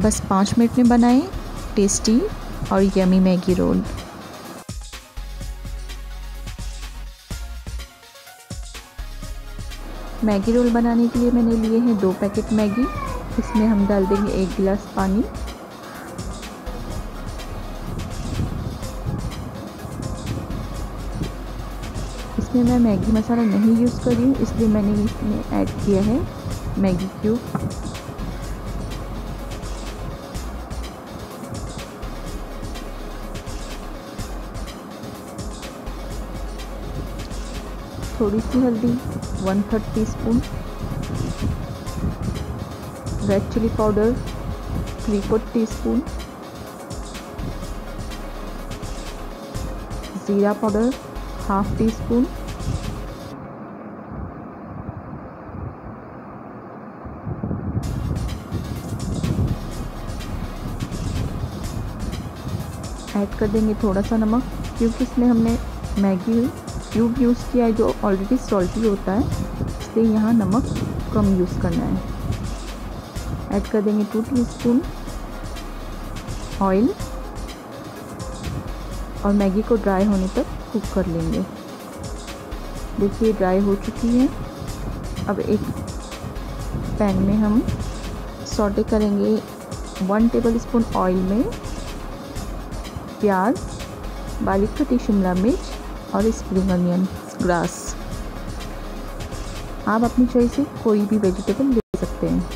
बस पाँच मिनट में बनाएँ, टेस्टी और yummy Maggi roll. Maggi roll बनाने के लिए मैंने लिए हैं दो पैकेट मैगी, इसमें हम डाल देंगे एक गिलास पानी। इसमें मैं मैगी मसाला नहीं यूज़ कर रही हूँ, इसलिए मैंने इसमें ऐड किया है मैगी क्यूब। थोड़ी सी हल्दी one third teaspoon red chilli powder three fourth teaspoon ज़ीरा powder half teaspoon add कर देंगे थोड़ा सा नमक, क्योंकि इसमें हमने मैगी क्यूब यूज़ किया है जो ऑलरेडी सॉल्टी होता है, इसलिए यहाँ नमक कम यूज़ करना है। ऐड कर देंगे टू टीस्पून ऑयल और मैगी को ड्राई होने तक कुक कर लेंगे। देखिए ड्राई हो चुकी है। अब एक पैन में हम सॉटे करेंगे वन टेबल स्पून ऑयल में प्याज, बारीक कटी शिमला मिर्च और स्प्रिंग अनियन ग्रास आप अपनी चॉइस से कोई भी वेजिटेबल ले सकते हैं।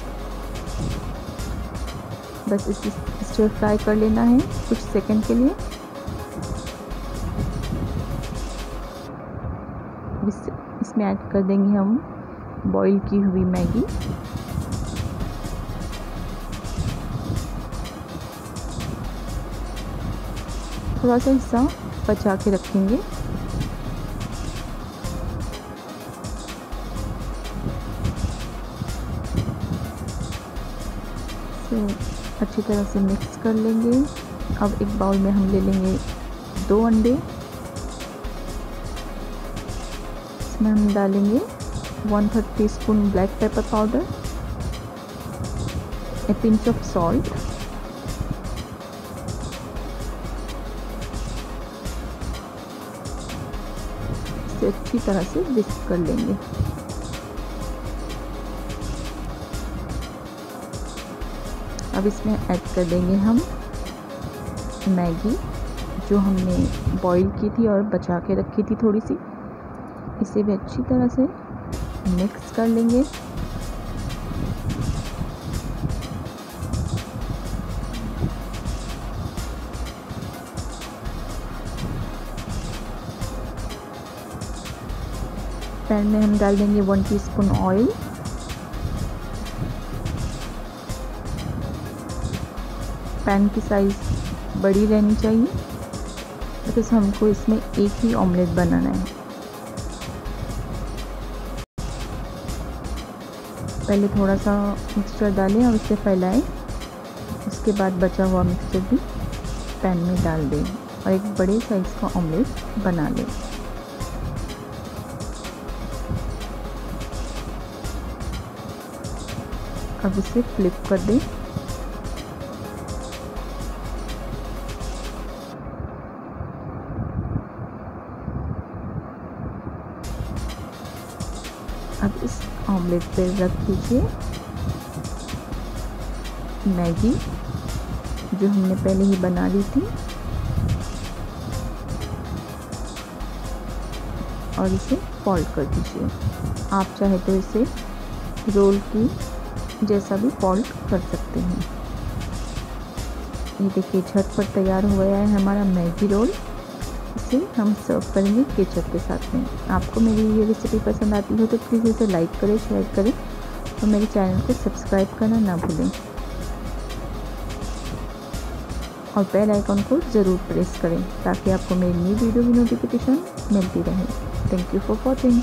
बस इसे स्टर फ्राई कर लेना है कुछ सेकंड के लिए। इस, इसमें ऐड कर देंगे हम बॉईल की हुई मैगी। थोड़ा सा हिस्सा बचा के रखेंगे। इसे अच्छी तरह से मिक्स कर लेंगे। अब एक बाउल में हम ले लेंगे दो अंडे। इसमें हम डालेंगे one third teaspoon black pepper powder a pinch of salt इसे अच्छी तरह से विस्क कर लेंगे। अब इसमें ऐड कर देंगे हम मैगी, जो हमने बॉईल की थी और बचा के रखी थी थोड़ी सी इसे भी अच्छी तरह से मिक्स कर लेंगे। पैन में हम डाल देंगे वन टीस्पून ऑयल पैन की साइज़ बड़ी रहनी चाहिए। बिकॉज़ हमको इसमें एक ही ऑमलेट बनाना है। पहले थोड़ा सा मिक्सचर डालें और इसे फैलाएँ। उसके बाद बचा हुआ मिक्सचर भी पैन में डाल दें और एक बड़े साइज़ का ऑमलेट बना लें। अब इसे फ्लिप कर दें। अब इस ऑमलेट पे रख दीजिए। मैगी, जो हमने पहले ही बना ली थी। और इसे फोल्ड कर दीजिए। आप चाहे तो इसे रोल की जैसा भी फोल्ड कर सकते हैं। ये देखिए, झटपट तैयार हो गया है हमारा मैगी रोल इसे हम सर्व करेंगे केचप के साथ में। आपको मेरी ये रेसिपी पसंद आती हो तो प्लीज़ इसे लाइक करें शेयर करें और मेरे चैनल को सब्सक्राइब करना ना भूलें। और बेल आइकॉन को ज़रूर प्रेस करें ताकि आपको मेरी नई वीडियो की नोटिफिकेशन मिलती रहे। Thank you for watching